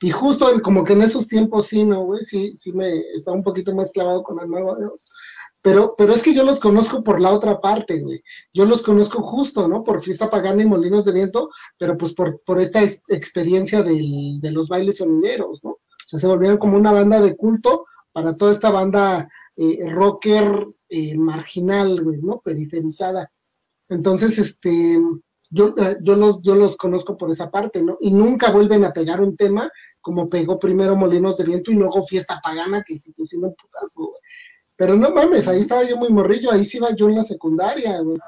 Y justo como que en esos tiempos sí, ¿no, güey? Sí, sí me estaba un poquito más clavado con el Mago de Oz. Pero, pero es que yo los conozco por la otra parte, güey. Yo los conozco justo, ¿no? Por Fiesta Pagana y Molinos de Viento, pero pues por, por esta ex- experiencia del- de los bailes sonideros, ¿no? O sea, se volvieron como una banda de culto para toda esta banda eh, rocker eh, marginal, güey, ¿no? Periferizada. Entonces, este, yo, eh, yo, los, yo los conozco por esa parte, ¿no? Y nunca vuelven a pegar un tema como pegó primero Molinos de Viento y luego Fiesta Pagana, que sí que siendo un putazo, güey. Pero no mames, ahí estaba yo muy morrillo, ahí sí iba yo en la secundaria, güey.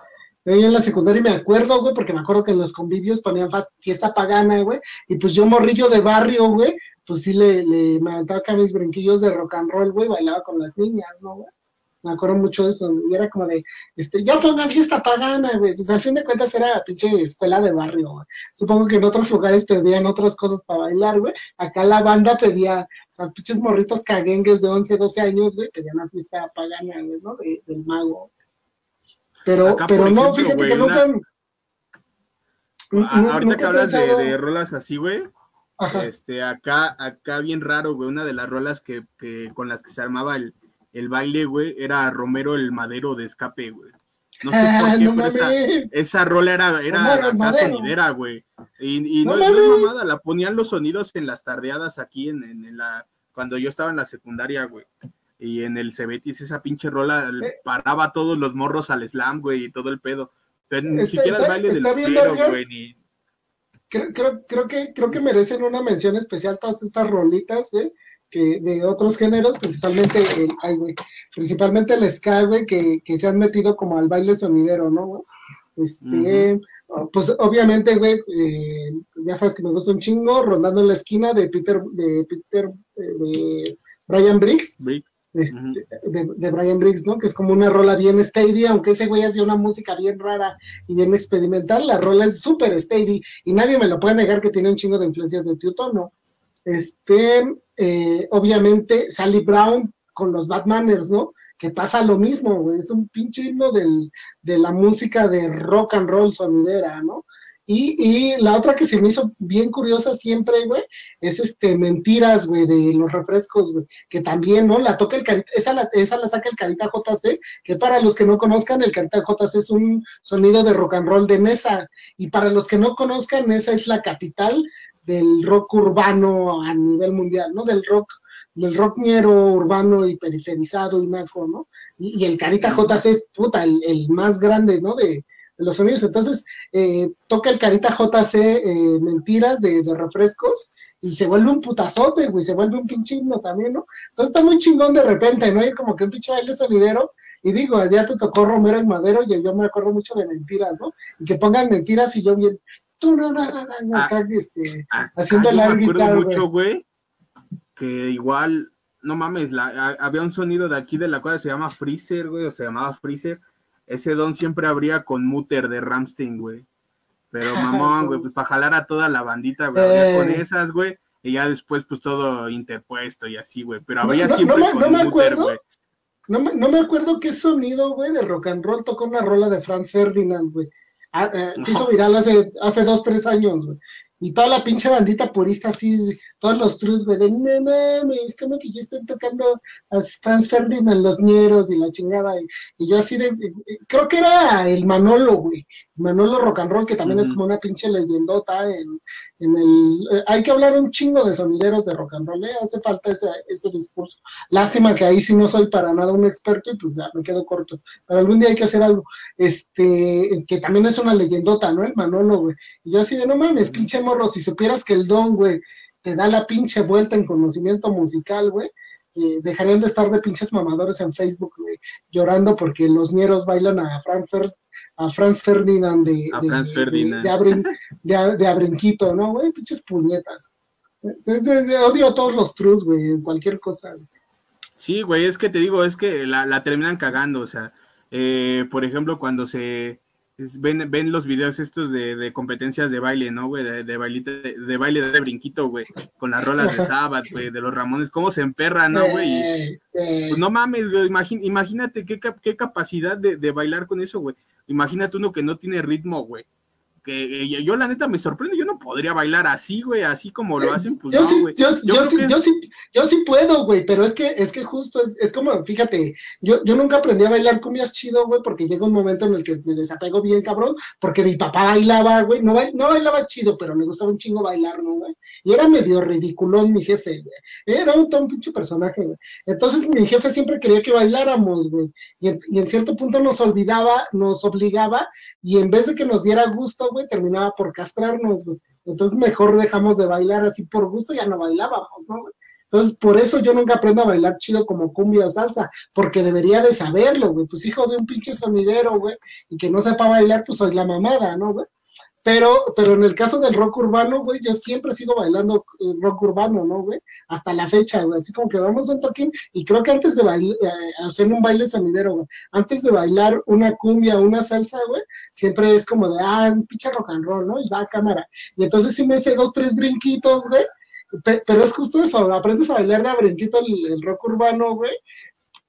Yo en la secundaria me acuerdo, güey, porque me acuerdo que en los convivios ponían fiesta pagana, güey, y pues yo morrillo de barrio, güey, pues sí le, le me aventaba acá mis brinquillos de rock and roll, güey, bailaba con las niñas, ¿no, güey? Me acuerdo mucho de eso, y era como de, este, ya pongan fiesta pagana, güey, pues al fin de cuentas era pinche escuela de barrio, güey. Supongo que en otros lugares pedían otras cosas para bailar, güey. Acá la banda pedía, o sea, pinches morritos caguengues de 11, 12 años, güey, pedían una fiesta pagana, güey, ¿no? De- del mago. Pero, Acá, pero no, fíjate güey, que nunca. una- Ah, Ahorita nunca que hablas de, pensado- de rolas así, güey, este, acá, acá bien raro, güey, una de las rolas que, que con las que se armaba el, el baile, güey, era Romero el Madero de escape, güey. No sé Ah, por qué, no pero esa, rola era, era acá sonidera, güey. Y, y No no, no es mamada, la ponían los sonidos en las tardeadas aquí en, en- en la, cuando yo estaba en la secundaria, güey. Y en el Cebetis esa pinche rola Eh. paraba a todos los morros al slam, güey, y todo el pedo. Ni Está- siquiera el está- baile del está bien, pero, vergas. güey, ni, creo, creo, creo que creo que merecen una mención especial todas estas rolitas, güey, que de otros géneros, principalmente el, ay, güey, principalmente el ska, güey, que, que se han metido como al baile sonidero, ¿no? Este, pues obviamente, güey, eh, ya sabes que me gusta un chingo, rondando en la esquina de Peter, de Peter, eh, de Brian Briggs, güey. Este, de, de Brian Briggs, ¿no? Que es como una rola bien steady, aunque ese güey hacía una música bien rara y bien experimental, la rola es súper steady y nadie me lo puede negar que tiene un chingo de influencias de Teutono. Este, eh, obviamente, Sally Brown con los Batmaners, ¿no? Que pasa lo mismo, güey, es un pinche himno del, de la música de rock and roll sonidera, ¿no? Y, y la otra que se me hizo bien curiosa siempre, güey, es este Mentiras, güey, de los refrescos, güey, que también, ¿no? La toca el Carita, esa la, esa la saca el Carita JC, que para los que no conozcan, el Carita JC es un sonido de rock and roll de Nesa, y para los que no conozcan, Nesa es la capital del rock urbano a nivel mundial, ¿no? Del rock, del rock ñero urbano y periferizado y naco, ¿no? Y, y el Carita JC es, puta, el, el más grande, ¿no? De los sonidos. Entonces, eh, toca el Carita JC eh, Mentiras de, de refrescos y se vuelve un putazote, güey, se vuelve un pinche himno también, ¿no? Entonces está muy chingón de repente, ¿no? Hay como que un pinche baile sonidero. Y digo, ya te tocó Romero el Madero y yo me acuerdo mucho de mentiras, ¿no? Y que pongan mentiras y yo bien, tú no, no, no, no, no, Ah. acá, este, Ah, Haciendo ah, acuerdo árbitro, mucho, güey, que igual, no mames, la, a- había un sonido de aquí de la cual se llama Freezer, güey, o se llamaba Freezer. Ese don siempre abría con Mutter de Ramstein, güey. Pero mamón, güey, pues para jalar a toda la bandita, güey, Eh. con esas, güey, y ya después, pues todo interpuesto y así, güey. Pero No, abría no, siempre no me- con me Mutter, güey. No me, no me acuerdo qué sonido, güey, de rock and roll tocó una rola de Franz Ferdinand, güey. Ah, eh, se hizo viral hace, hace dos, tres años, güey. Y toda la pinche bandita purista así, todos los trus, güey, de no mames, como que ya están tocando a Franz Ferdinand, los ñeros y la chingada. Y, y yo así de, eh, eh, creo que era el Manolo, güey. Manolo Rock and Roll, que también es Ujú. como una pinche leyendota en, en el... eh, hay que hablar un chingo de sonideros de rock and roll, ¿eh? Hace falta ese, ese discurso. Lástima que ahí sí no soy para nada un experto y pues ya me quedo corto. Pero algún día hay que hacer algo. Este, que también es una leyendota, ¿no? El Manolo, güey. Y yo así de, no mames, pinche morro, si supieras que el don, güey, te da la pinche vuelta en conocimiento musical, güey. eh, dejarían de estar de pinches mamadores en Facebook, güey, llorando porque los ñeros bailan a Frank Fer- a Franz Ferdinand de, A de, Franz de- Ferdinand. de Abrin- de a- de Abrinquito, ¿no, güey? Pinches puñetas. Odio a todos los trus, güey, en cualquier cosa. güey. Sí, güey, es que te digo, es que la, la terminan cagando, o sea, eh, por ejemplo, cuando se, es- ven, ven los videos estos de, de competencias de baile, ¿no, güey? De, de, bailite- de, baile de brinquito, güey. Con las rolas de Sabbath, güey, de los Ramones. ¿Cómo se emperra, no, güey? Sí. Pues no mames, güey, imagín- imagínate qué, qué capacidad de, de bailar con eso, güey. Imagínate uno que no tiene ritmo, güey. Que eh, yo la neta me sorprende, yo no podría bailar así, güey, así como lo hacen, pues yo, no, sí, güey. yo, Yo yo sí, que- yo, sí, yo sí puedo, güey, pero es que, es que justo es, es como, fíjate, yo, yo nunca aprendí a bailar cumbias chido, güey, porque llega un momento en el que me desapego bien, cabrón, porque mi papá bailaba, güey, no, no bailaba chido, pero me gustaba un chingo bailar, ¿no, güey? Y era medio ridiculón mi jefe, güey. Era un, un pinche personaje, güey. Entonces mi jefe siempre quería que bailáramos, güey. Y en, y en cierto punto nos olvidaba, nos obligaba, y en vez de que nos diera gusto, güey, terminaba por castrarnos, güey. Entonces mejor dejamos de bailar así por gusto, ya no bailábamos, ¿no? Entonces, por eso yo nunca aprendo a bailar chido como cumbia o salsa, porque debería de saberlo, güey. Pues hijo de un pinche sonidero, güey, y que no sepa bailar, pues soy la mamada, ¿no, güey? Pero, pero en el caso del rock urbano, güey, yo siempre sigo bailando eh, rock urbano, ¿no, güey? Hasta la fecha, güey. Así como que vamos a un toquín, y creo que antes de bailar, hacer un baile sonidero, güey, antes de bailar una cumbia o una salsa, güey, siempre es como de, ah, un pinche rock and roll, ¿no? Y va a cámara. Y entonces sí me hace dos, tres brinquitos, güey. Pe- Pero es justo eso, aprendes a bailar de a brinquito el, el rock urbano, güey,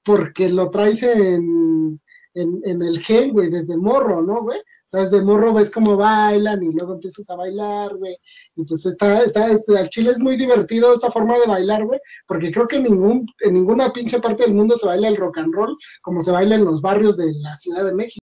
porque lo traes en, en, en el gen, güey, desde morro, ¿no, güey? O sea, desde morro ves cómo bailan y luego empiezas a bailar, güey. Y pues está, está, está- al chile es muy divertido esta forma de bailar, güey, porque creo que en, ningún, en ninguna pinche parte del mundo se baila el rock and roll como se baila en los barrios de la Ciudad de México.